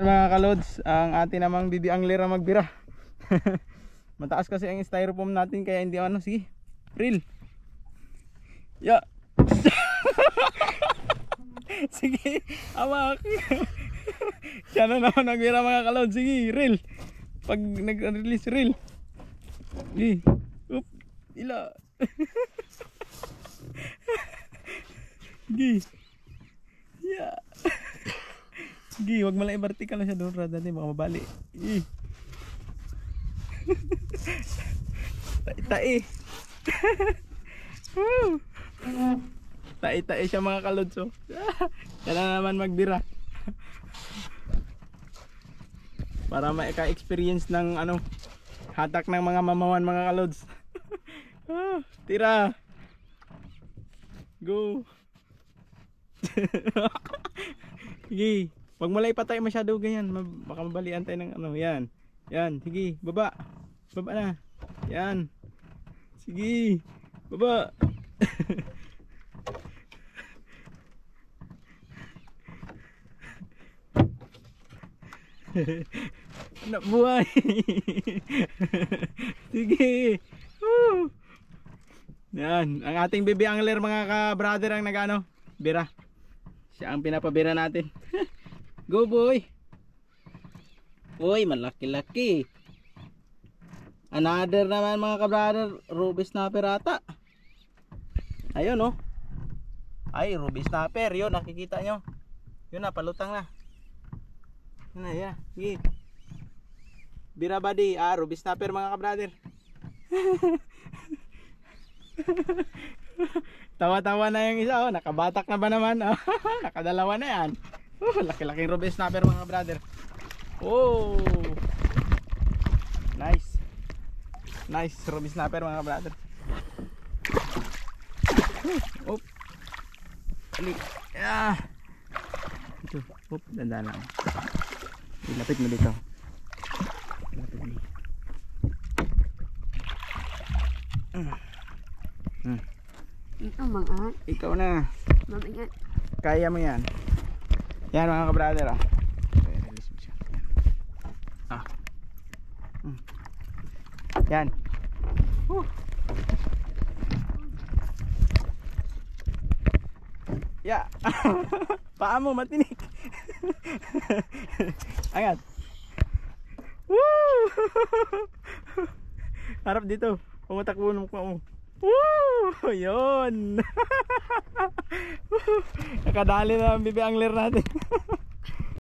Mga kalods, ang atin namang bibi angler ang magbira. Mataas kasi ang styrofoam natin kaya hindi ano, sige. Reel. Ya. sige, awak. Siya na naman nagbira mga kalods, sige, reel. Pag nag-release reel. Sige. Up. Ila. Sige. Yeah. Gi, wag mo lang i-vertical na siya doon, Rad. Dati baka mabali. Gi. Tai-tai. Tai-tai siya mga kalodso. Na naman magbira. Para maika-experience ng ano, hatak ng mga mamawan mga kalods. Tira. Go. Sige. Wag mo lang ipatay masyado ganyan. Baka mabalian tayo ng ano. Yan. Yan. Sige. Baba. Baba na. Yan. Sige. Baba. Anak. Sige. Woo. Yan. Ang ating baby angler mga ka-brother ang nagano. Bira. Siya ang pinapabira natin. Go boy. Uy, malaki-laki. Another naman mga ka-brother, ruby snapper ata. Ayun oh. Ay, ruby snapper, 'yon nakikita nyo. Yun na, palutang na. Yun na, yan. Sige. Bira body, ah, ruby snapper mga ka-brother. Tawa-tawa na yung isa, oh. Nakabatak na ba naman? Oh, Nakadalawa na yan. Oh, laki-laking ruby snapper mga brother. Oh. Nice. Nice ruby snapper mga brother. Oh. Ali. Ah. Ito. Oop, danda lang. Ilapit mo dito. Ilapit mo. Ito mga Ikaw na. mamigat. Kaya mo yan. Yan mga ka-brother ah. Okay, release mo siya. Yan. Ah. Hmm. Yan. Whew. Ya. Paa mo matinik. Angat. Woo! Harap dito. Pumatakbo ng mukha mo. Woo! Yun. Nakadali na ang bibi angler natin.